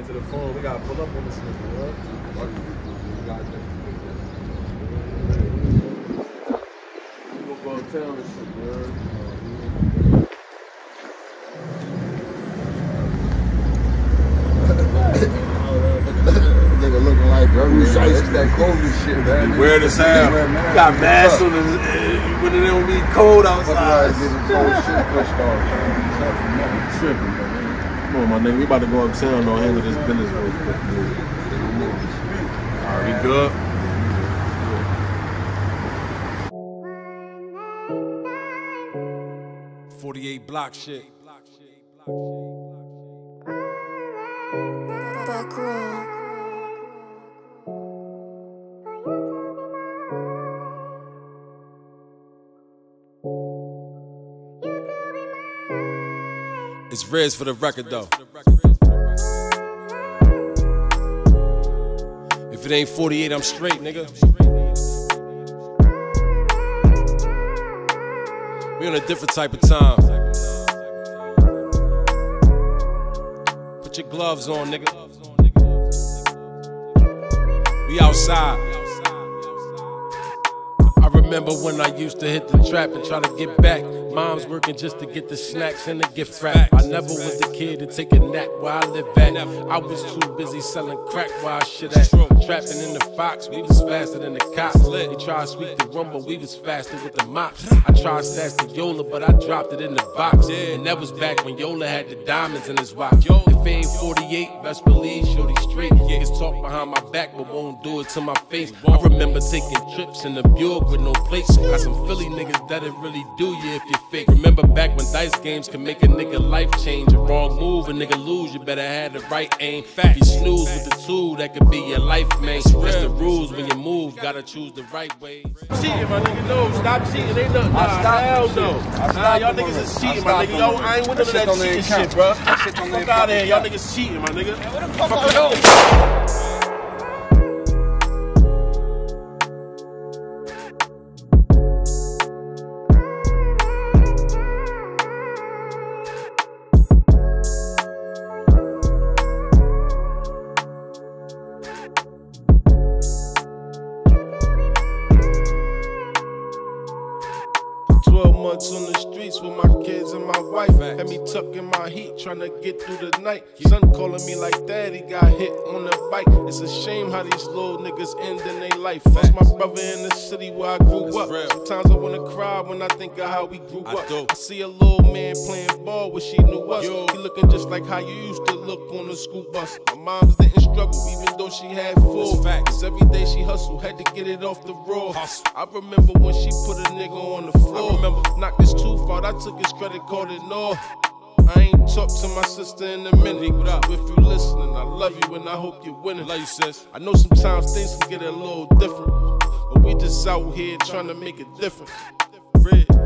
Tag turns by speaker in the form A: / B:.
A: nigga to the phone. We gotta pull up on this nigga, bro. We gonna go uptown and shit, bro.
B: Nigga like Dirty Shice. that COVID shit, man.
A: Weird as hell. Got masks on his, when it don't be cold
B: Otherwise,
A: outside.
B: getting cold shit pushed off. man.
A: Tripping, man. Come on, my nigga. We about to go uptown though. Handle this business real quick. All right, good.
C: Forty-eight block shit. It's Rizz for the record though. If it ain't 48, I'm straight, nigga. We on a different type of time. Put your gloves on, nigga. We outside. I remember when I used to hit the trap and try to get back. Mom's working just to get the snacks and the gift wrap. I never was the kid to take a nap where I live at. I was too busy selling crack where I shit at. Trapping in the fox, we was faster than the cops. They tried to sweep the room, but we was faster with the mops. I tried to stash the Yola, but I dropped it in the box. And that was back when Yola had the diamonds in his watch. If it ain't 48, best believe shorty straight. Niggas talk behind my back, but won't do it to my face. I remember taking trips in the Buick with no plates. Got some Philly niggas that'll really do you if you fake. Remember back when dice games could make a nigga life change. A wrong move, a nigga lose, you better have the right aim. If you snooze with the tool, that could be your life, man. That's the rules when you move, gotta choose the right way.
D: cheating, my nigga. No, stop cheating. Ain't nothing. Nah,
B: stopped
D: hell no.
B: I
D: Nah, y'all niggas is cheating, my nigga.
B: them
D: Yo. I ain't with
B: That
D: none of that cheating shit, bro.
B: That shit don't even
D: Fuck out of here. Y'all niggas cheating, my nigga.
B: Fuck out.
D: Months on the streets with my kids and my wife. Had me tucking my heat, trying to get through the night. Son calling me like daddy, got hit on the bike. It's a shame how these little niggas end in their life. Lost my brother in the city where I grew up. Sometimes I wanna cry when I think of how we grew up. I see a little man playing ball where she knew us.
C: Yo.
D: He looking just like how you used to look on the school bus. My moms didn't struggle even though she had four. Cause every day she hustled, had to get it off the raw.
C: Hustle.
D: I remember when she put a nigga on I knocked his tooth out, I took his credit card and all. I ain't talked to my sister in a minute. What up? If you listening, I love you and I hope you're winning.
C: Love you, sis.
D: I know sometimes things can get a little different, but we just out here trying to make a difference. Red.